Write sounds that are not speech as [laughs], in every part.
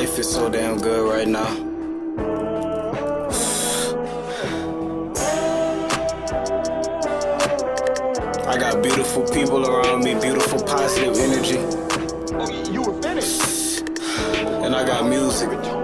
life is so damn good right now. I got beautiful people around me, beautiful positive energy, you were finished. and I got music.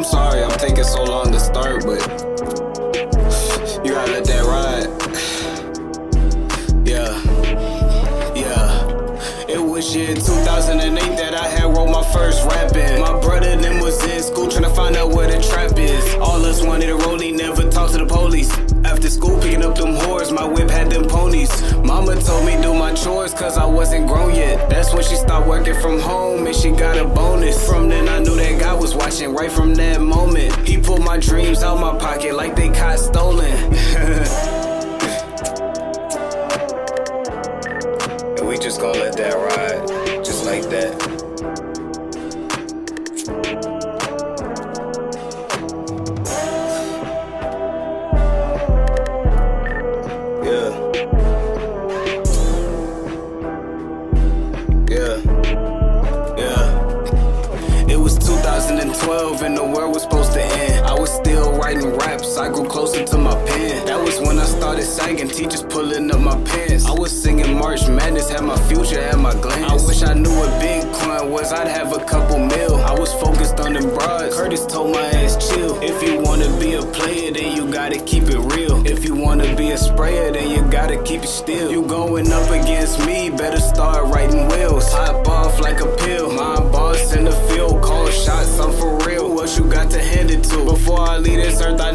I'm sorry I'm taking so long to start, but you gotta let that ride. Yeah, yeah. It was year 2008 that I had wrote my first rap in. My brother then was in school trying to find out where the trap is. All us wanted a rollie, never talked to the police. After school, picking up them whores, my whip had them ponies. Mama told me do my chores cause I wasn't grown yet. That's when she stopped working from home and she got a bonus. From then watching right from that moment. He pulled my dreams out my pocket like they got stolen. [laughs] And we just gonna let that ride, just like that. 2012 and the world was supposed to end. I was still writing raps, I grew closer to my pen. That was when I started singing, teachers pulling up my pants. I was singing March Madness, had my future at my glance. I wish I knew what Bitcoin was, I'd have a couple mil. I was focused on them broads. Curtis told my ass chill. If you wanna be a player, then you gotta keep it real. If you wanna be a sprayer, then you gotta keep it still. You going up against me, better start writing wills. Hop off like a pill. My boss in the field, leave this earth, I